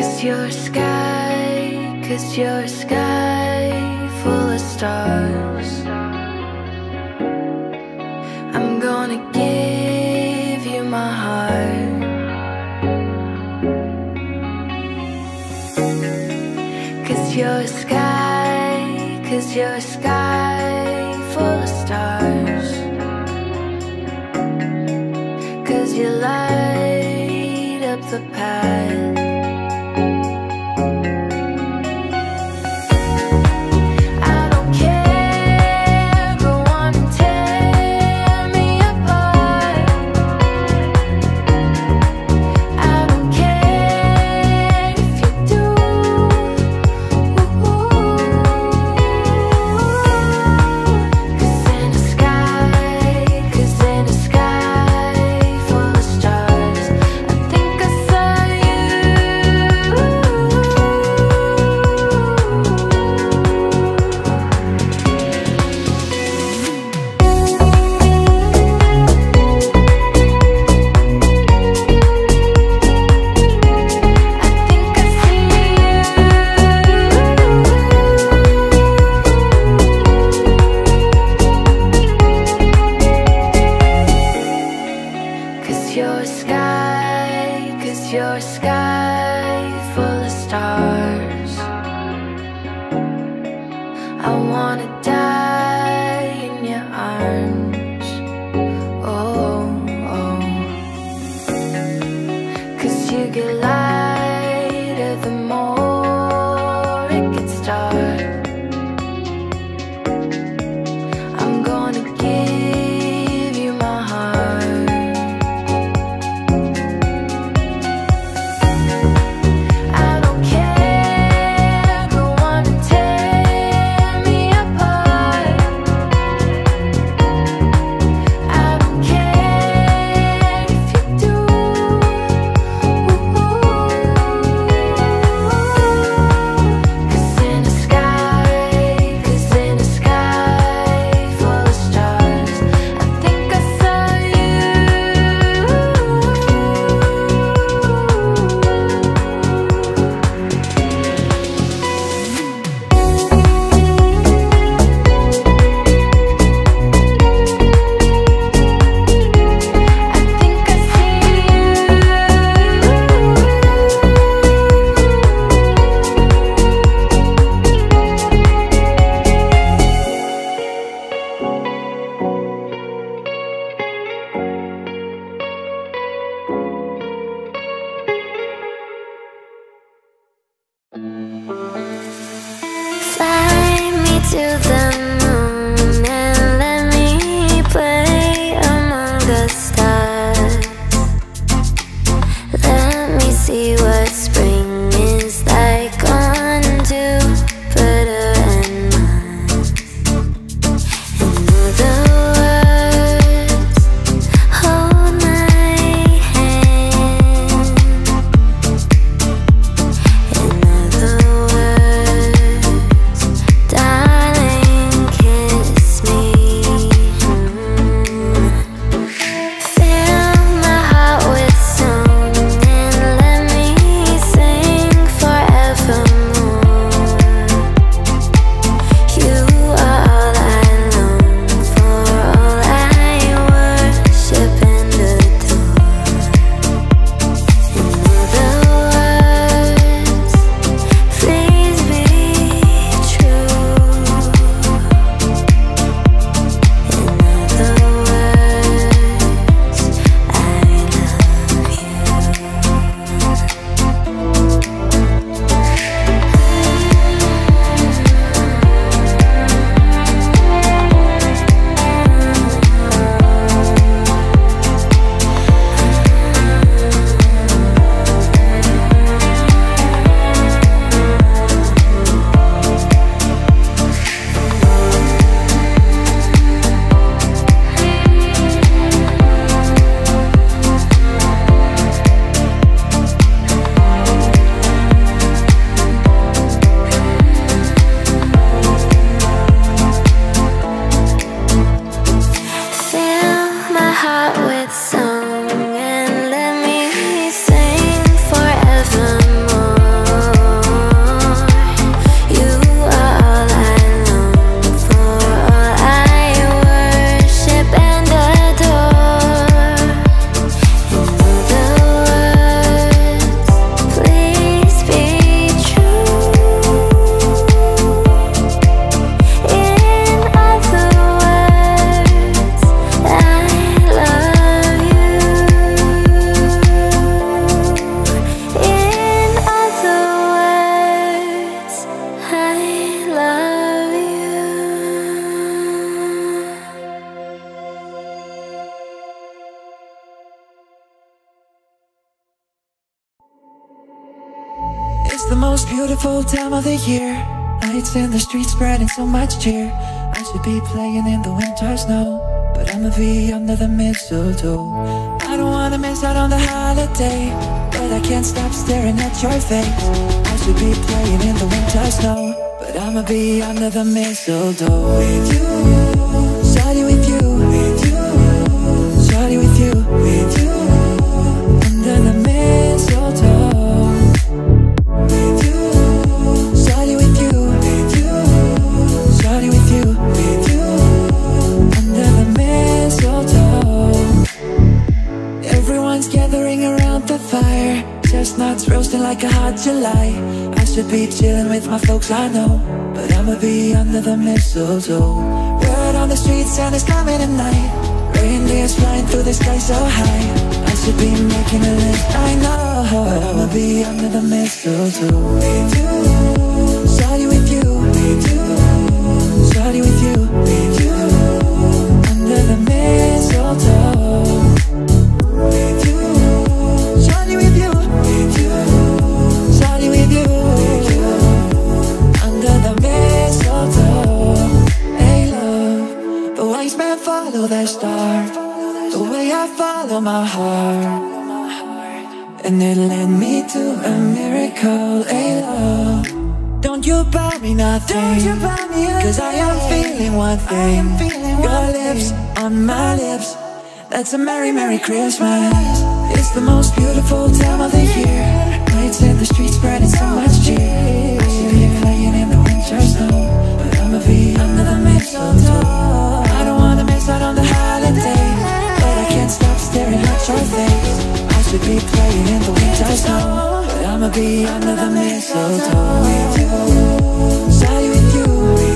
Cause you're sky, cause you're sky full of stars. Spreading so much cheer. I should be playing in the winter snow, but I'ma be under the mistletoe. I don't wanna miss out on the holiday, but I can't stop staring at your face. I should be playing in the winter snow, but I'ma be under the mistletoe with you. Should be chilling with my folks, I know, but I'ma be under the mistletoe. Word on the streets, and it's coming tonight. Reindeers flying through the sky so high. I should be making a list, I know, but I'ma be under the mistletoe with you. Shawty with you, with you. Shawty with you, follow my heart. And it led me to a miracle, hey love. Don't you buy me nothing. Cause I am feeling one thing. Your lips on my lips. That's a merry, merry Christmas. It's the most beautiful time of the year. Lights in the streets spreading so much cheer. I should be playing in the winter snow. But I'ma be under the mistletoe. I don't wanna miss out on the staring your face. I should be playing in the winter snow But I'ma be under the mistletoe With you. Shawty with you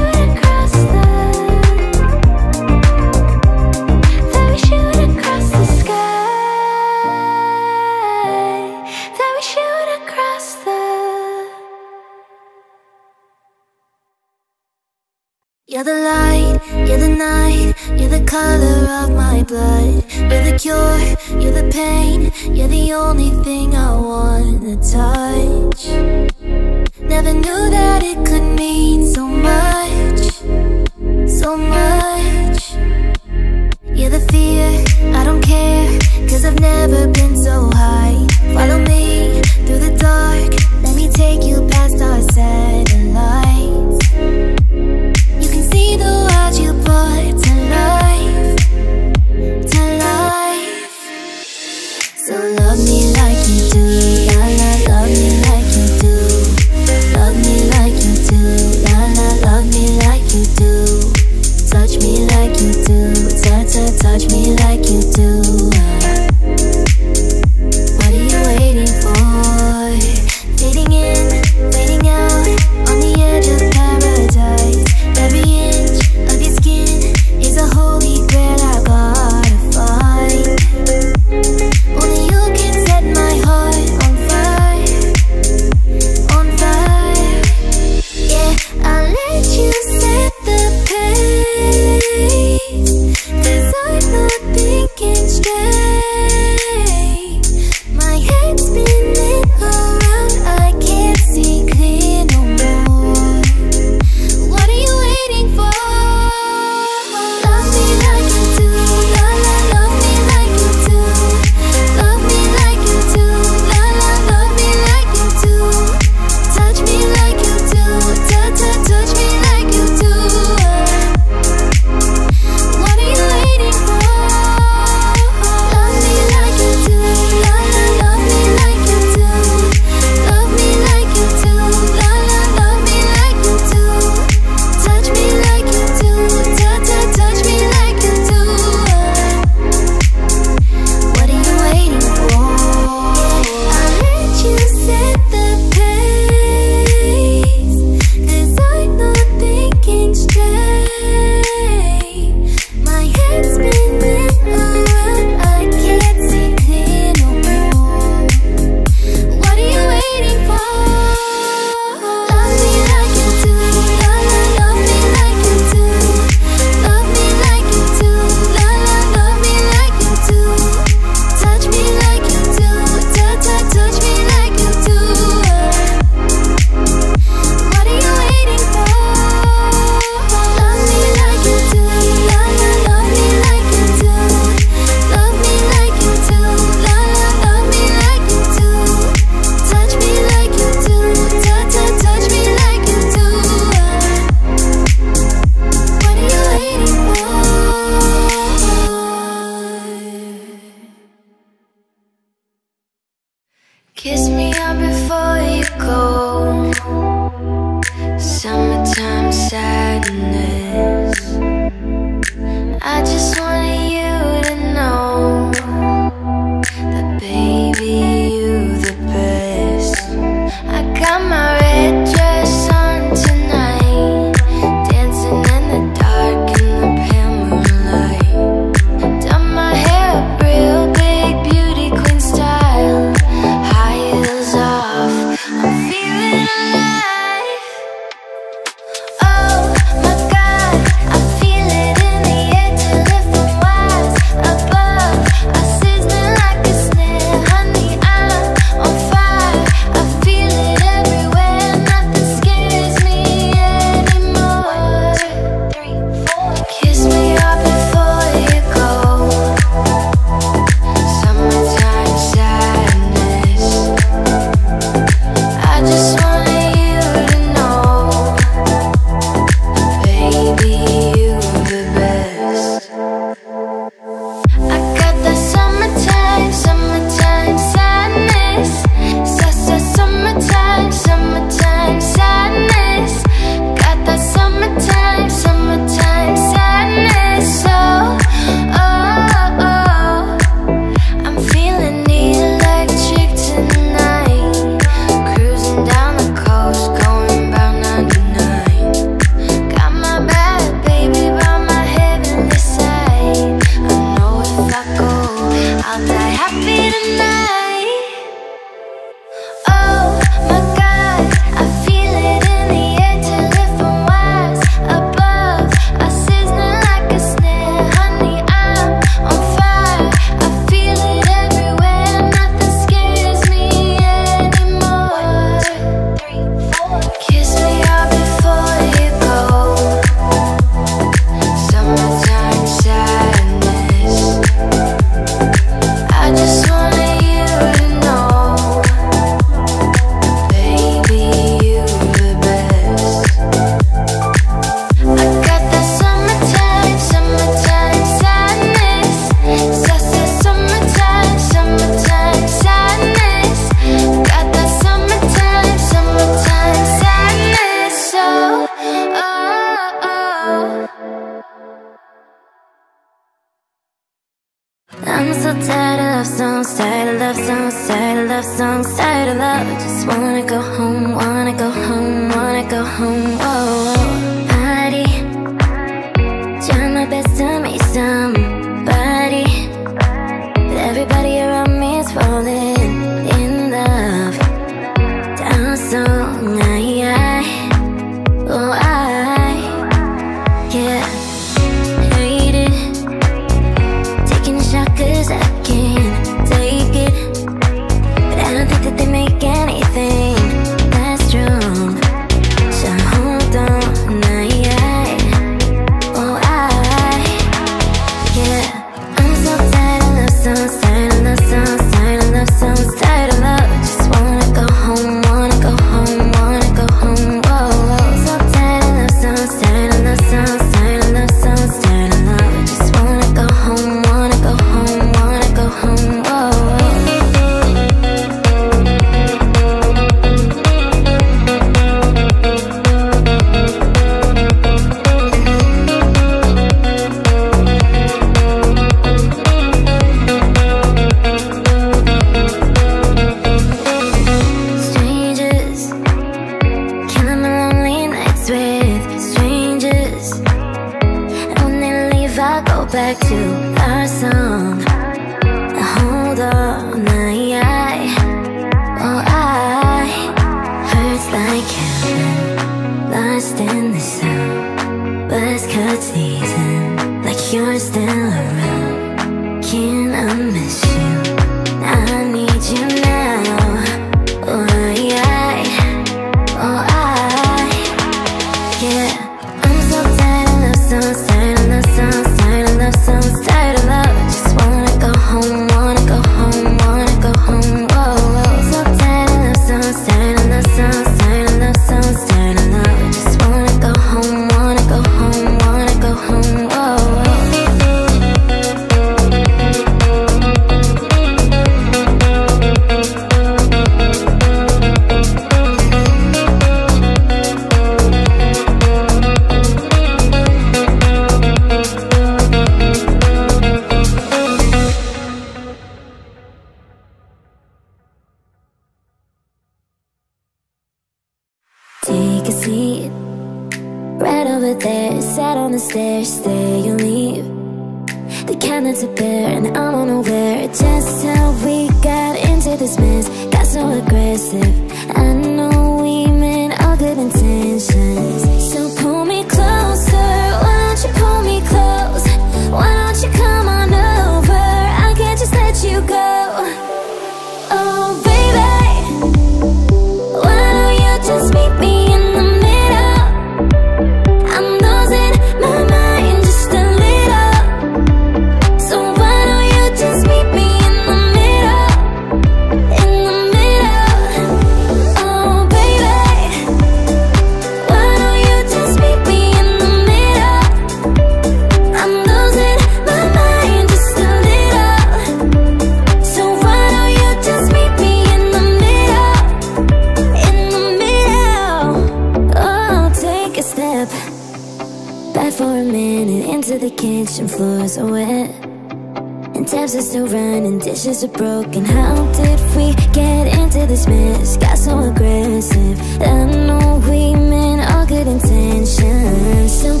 dishes are broken. How did we get into this mess? Got so aggressive. I know we meant all good intentions. Some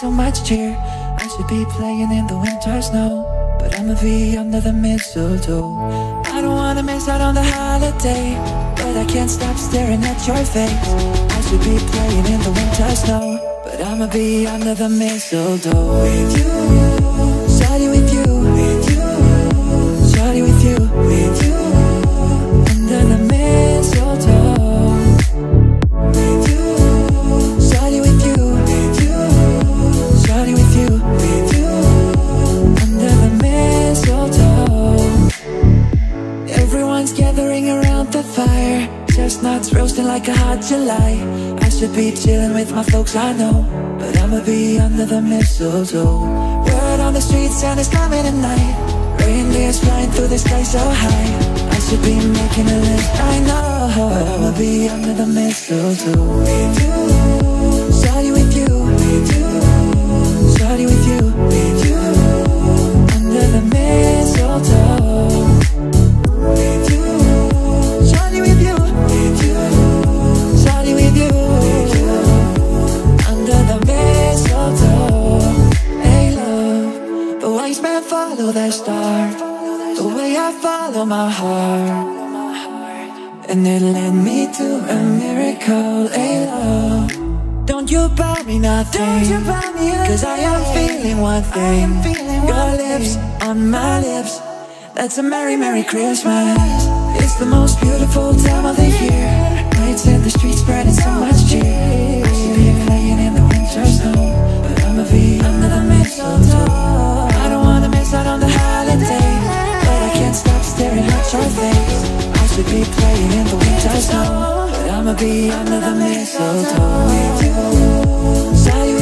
so much cheer. I should be playing in the winter snow, but I'ma be under the mistletoe. I don't wanna miss out on the holiday, but I can't stop staring at your face. I should be playing in the winter snow, but I'ma be under the mistletoe with you. Be chilling with my folks, I know, but I'ma be under the mistletoe. Word on the streets and it's coming at night. Reindeers flying through the sky so high. I should be making a list, I know, but I'ma be under the mistletoe with you. Follow my heart. And it led me to a miracle, hey love. Don't you buy me nothing. Cause I am feeling one thing. feeling Your lips on my lips. That's a merry, merry Christmas. It's the most beautiful time of the year. Lights in the streets spreading so much cheer. I should be playing in the winter snow But I'ma be under the mistletoe. I don't wanna miss out on the face. I should be playing in the winter snow But I'ma be under the mistletoe with you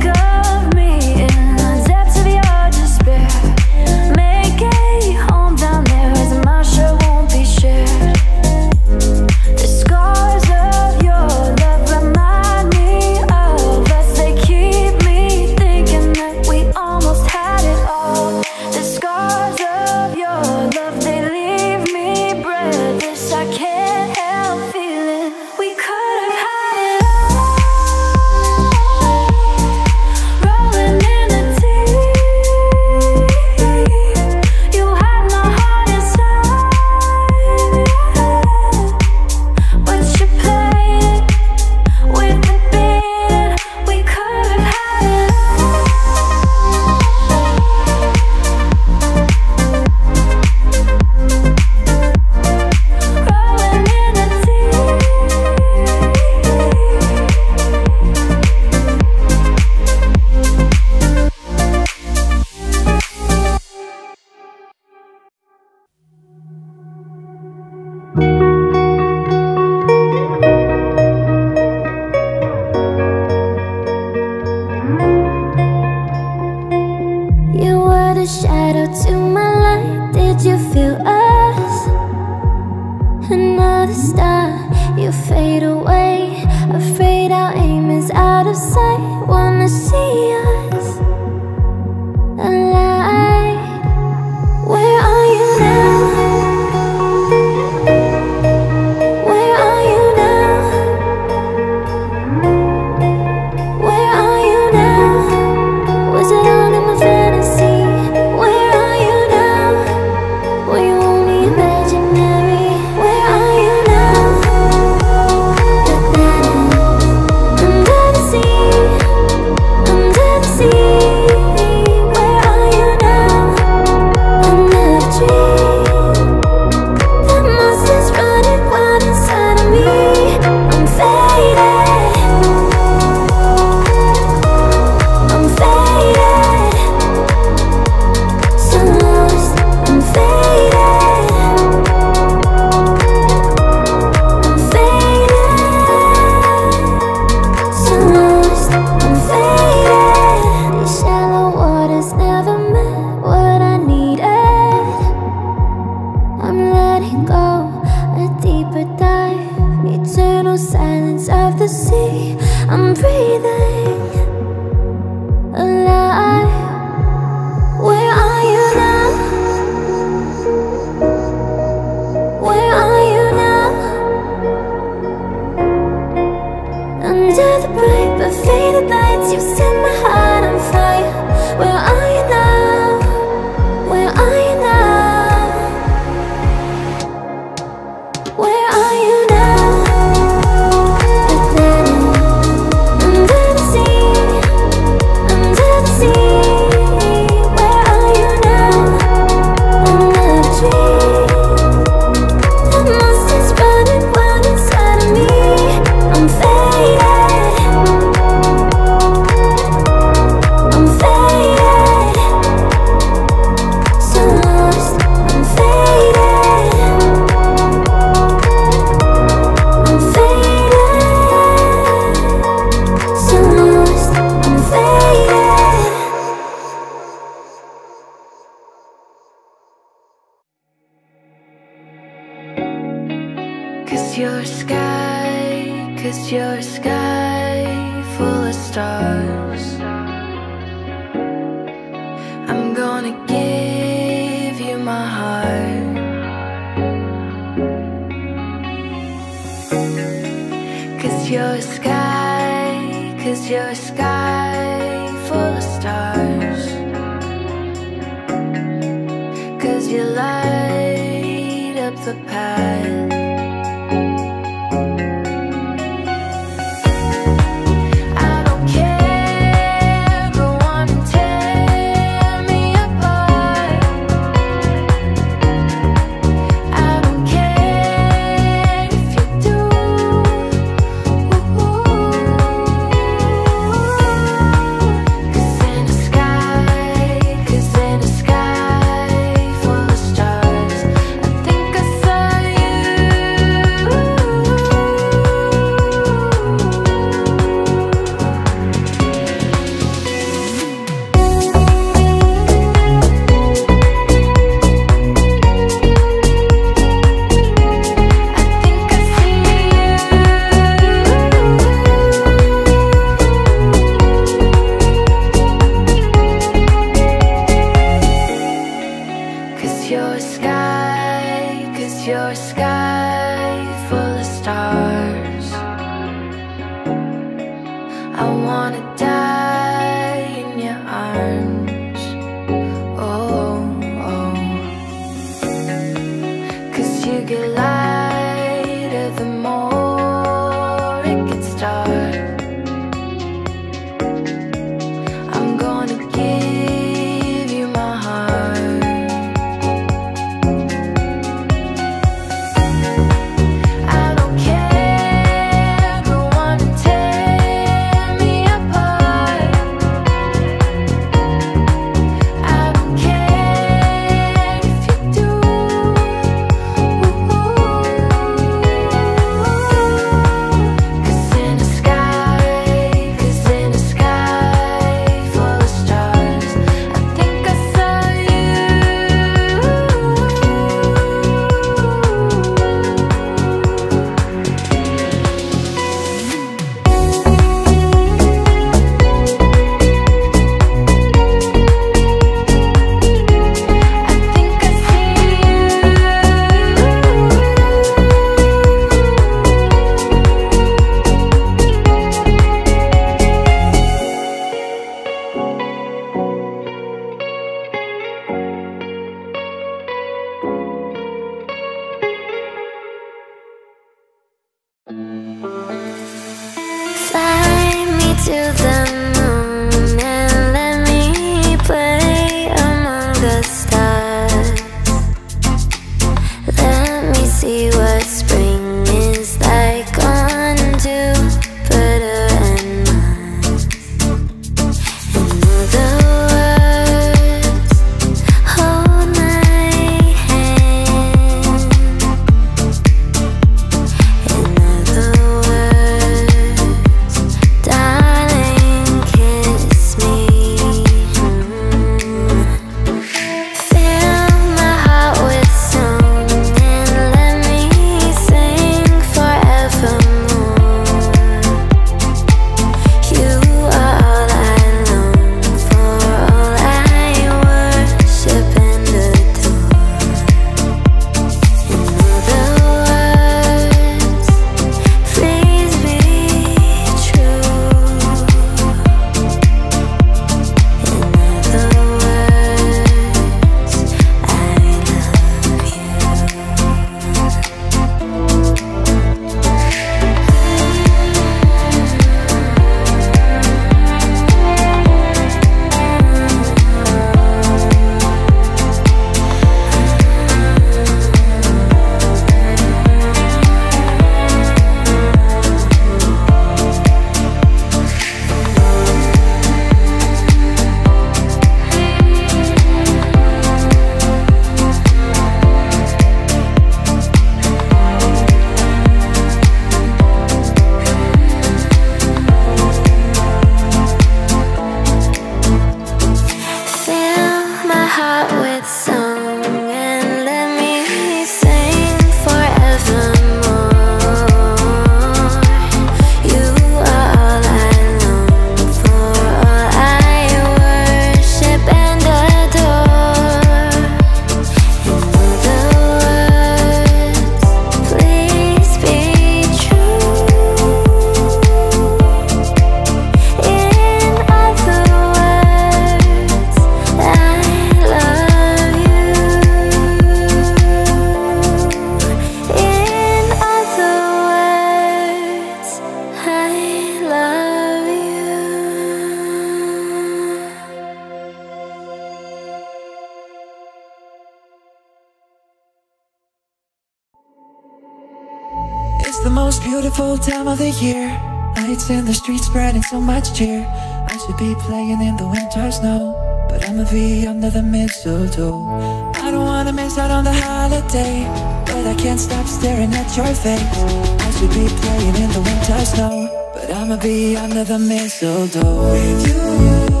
holiday, but I can't stop staring at your face. I should be playing in the winter snow, but I'ma be under the mistletoe. With you,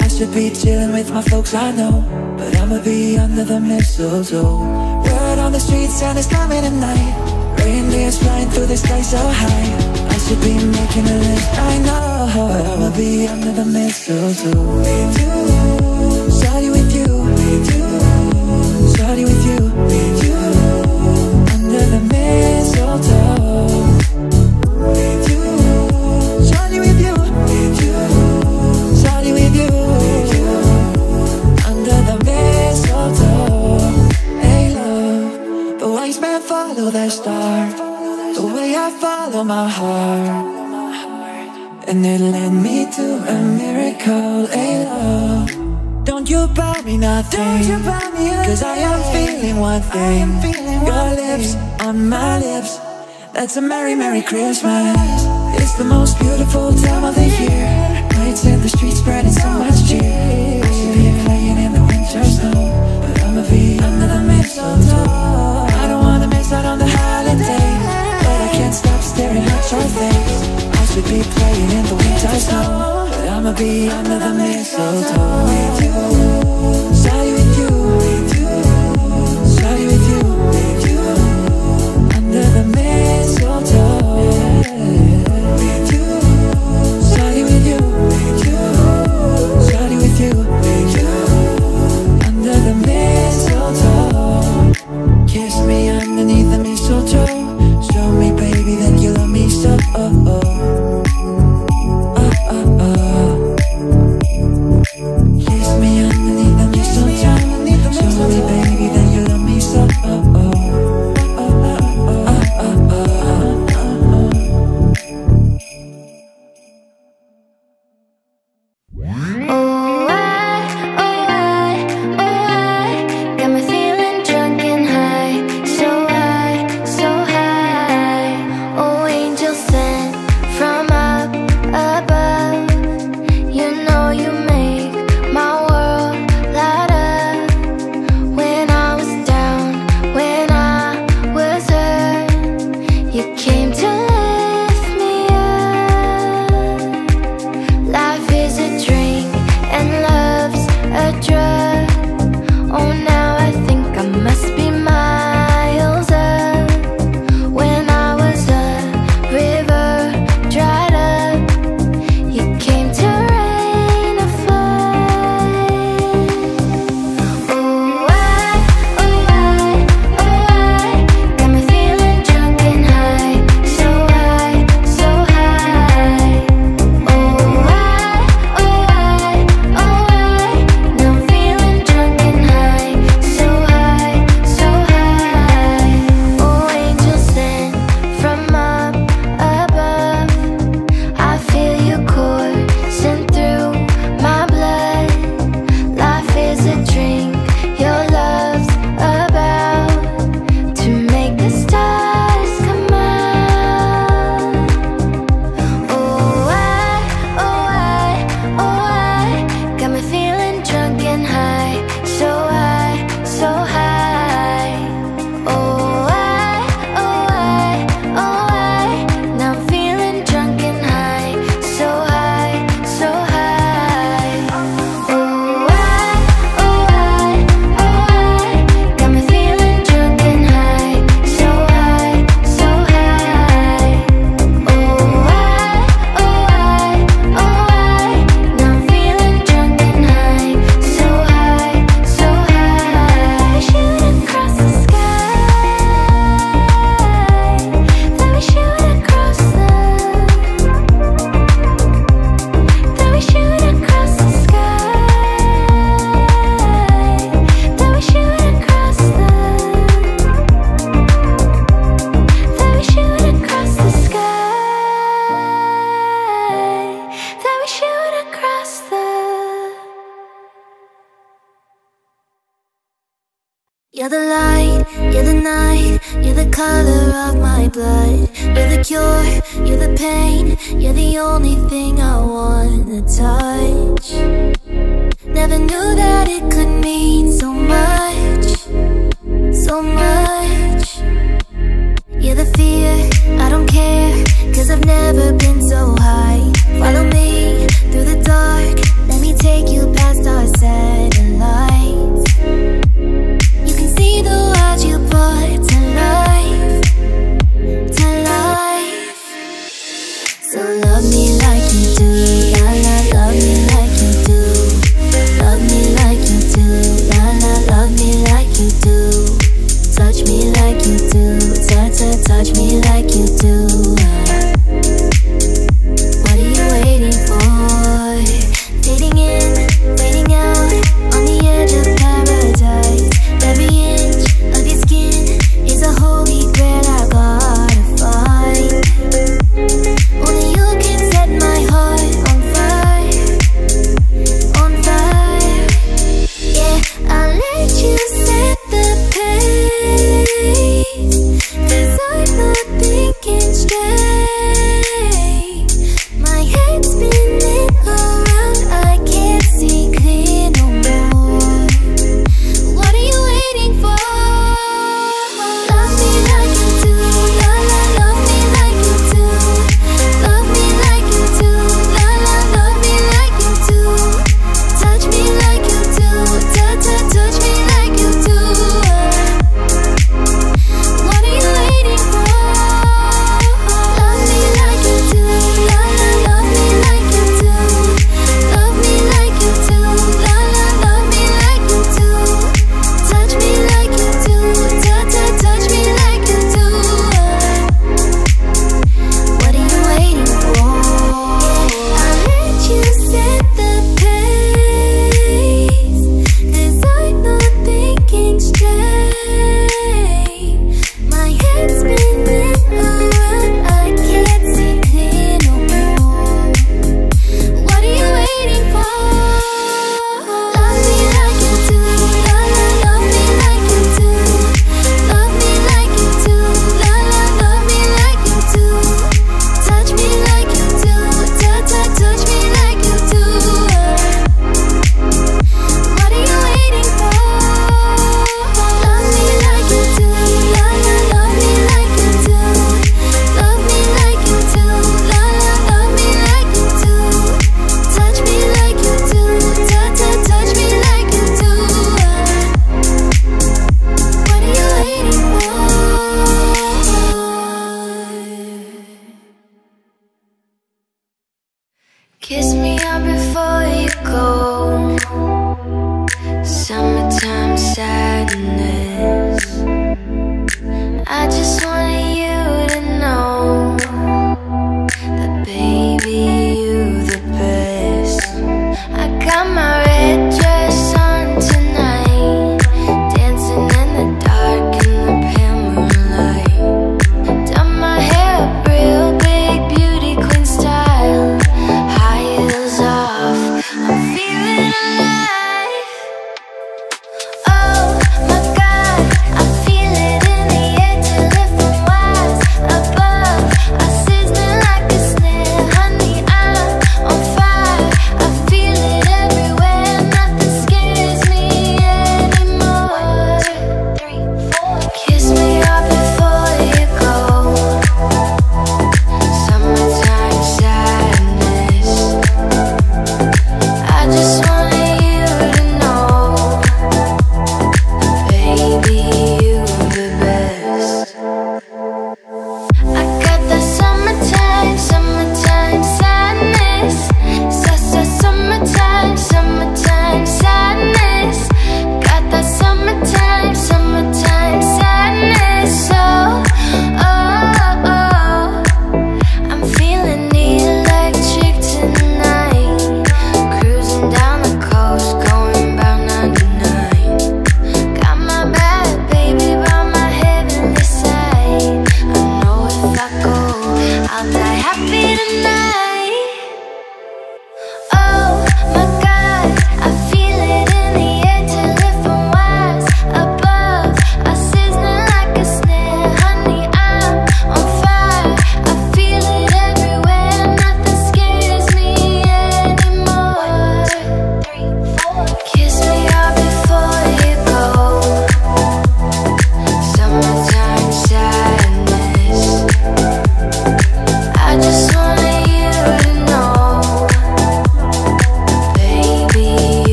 I should be chilling with my folks, I know, but I'ma be under the mistletoe. Word on the street, Santa's coming tonight. Reindeers flying through the sky so high. I should be making a list, I know, but I'ma be under the mistletoe. With you, shawty with you, with you, shawty with you, with you, under the mistletoe. Follow my heart. And it led me to a miracle, hey love. Don't you buy me nothing. Cause I am feeling one thing. feeling Your lips on my lips. That's a merry, merry Christmas. It's the most beautiful time of the year. Lights in the streets spreading so much cheer. I should be playing in the winter snow But I'ma be under the mistletoe. I don't wanna miss out on the holiday staring at your face. I should be playing in the winter snow. But I'ma be under the mistletoe With you, shawty with you, Shawty with you, with you Under the mistletoe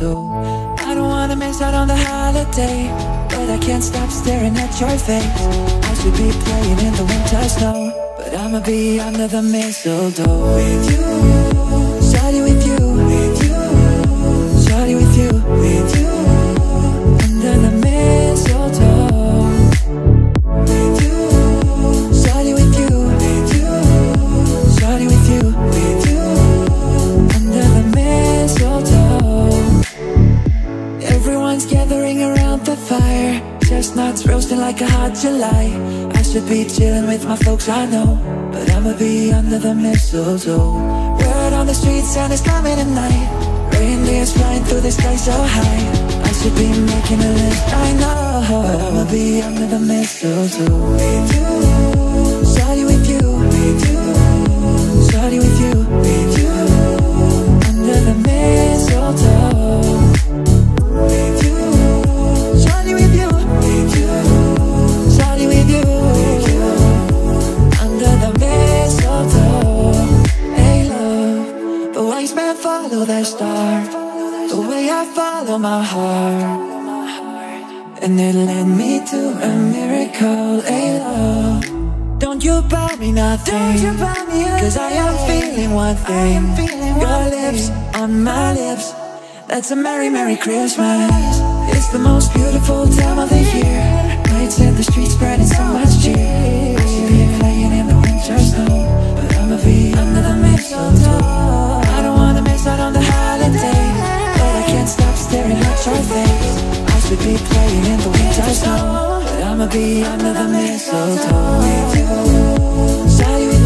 mistletoe. I don't wanna miss out on the holiday, but I can't stop staring at your face. I should be playing in the winter snow, but I'ma be under the mistletoe with you. Chestnuts roasting like a hot July. I should be chilling with my folks, I know, but I'ma be under the mistletoe. Word on the streets and it's coming at night. Reindeers flying through the sky so high. I should be making a list, I know, but I'ma be under the mistletoe their star. The way I follow my heart. And it led me to a miracle, hey love. Don't you buy me nothing Cause I am feeling one thing. Your lips on my lips That's a merry, merry Christmas. It's the most beautiful time of the year. Lights in the streets spreading so much cheer. I should be playing in the winter snow But I'ma be under the mistletoe at your face. I should be playing in the winter snow But I'ma be under the mistletoe. With you Shawty you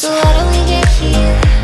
So how do we get here?